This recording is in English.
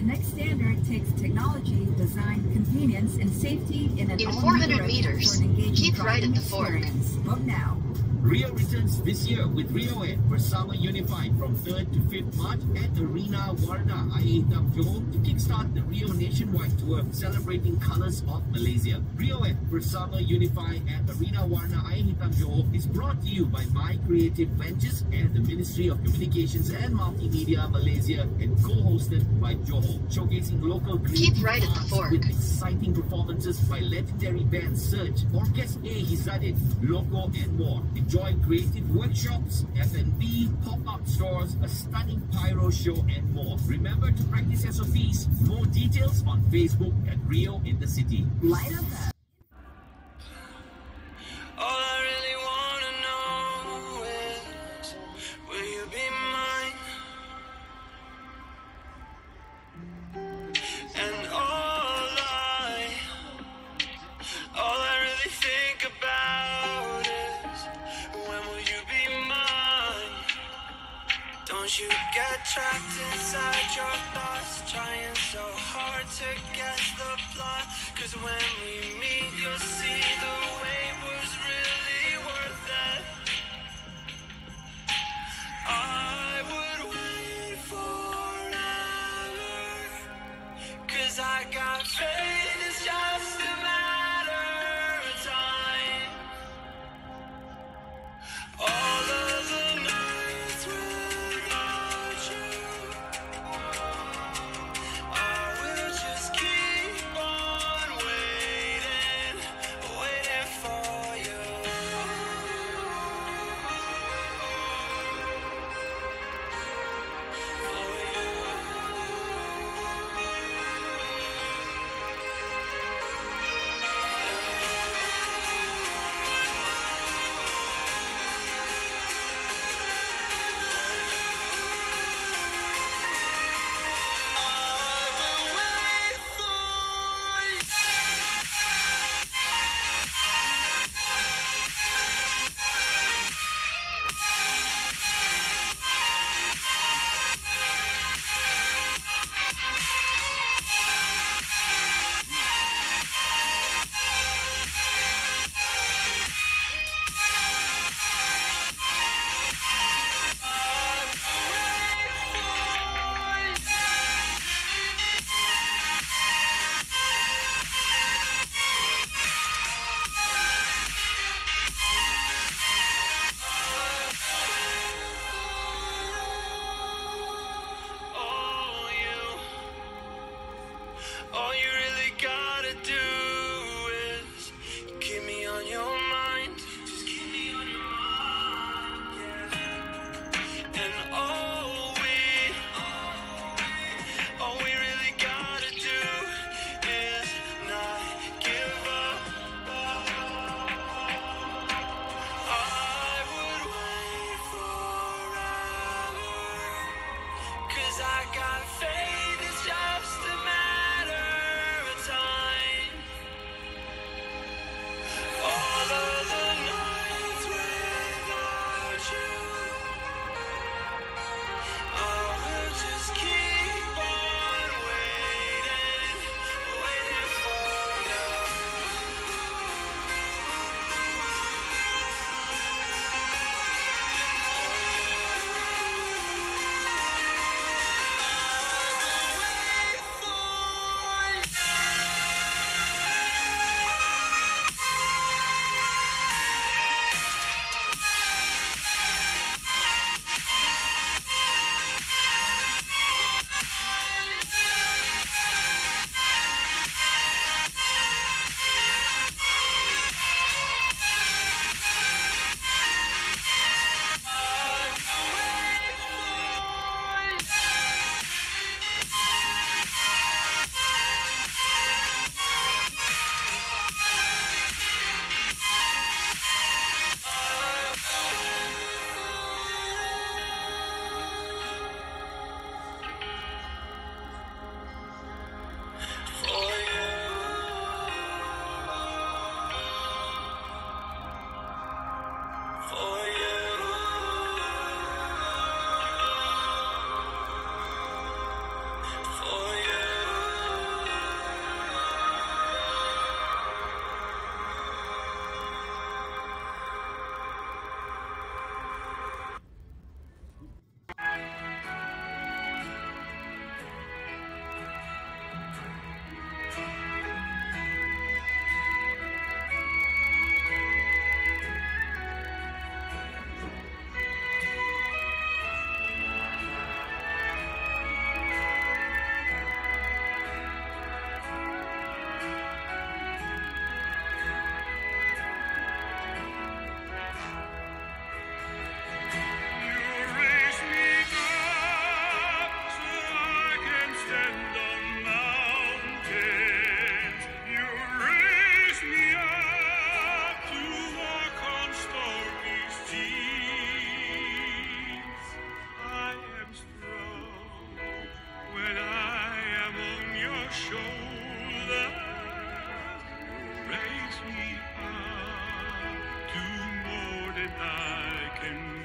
The next standard takes technology, design, convenience, and safety in an In 400 meters, for an engaging keep right at the fork. experience. Vote now. Riuh returns this year with Riuh Ed for Summer Unified from 3rd to 5th March at Arena Warna Ayer Hitam Johor to kickstart the Riuh nationwide tour celebrating colours of Malaysia. Riuh Ed for Summer Unified at Arena Warna Ayer Hitam Johor is brought to you by My Creative Ventures and the Ministry of Communications and Multimedia Malaysia and co-hosted by Johor, showcasing local creative right at the arts fork. with exciting performances by legendary bands Surge, Orchestra A Hizadin, Loco and more. Enjoy creative workshops, F&B, pop-up stores, a stunning pyro show and more. Remember to practice SOPs. More details on Facebook at Riuh in the City. Light up trapped inside your thoughts, trying so hard to guess the plot? Cause when we meet, you'll see the wait I can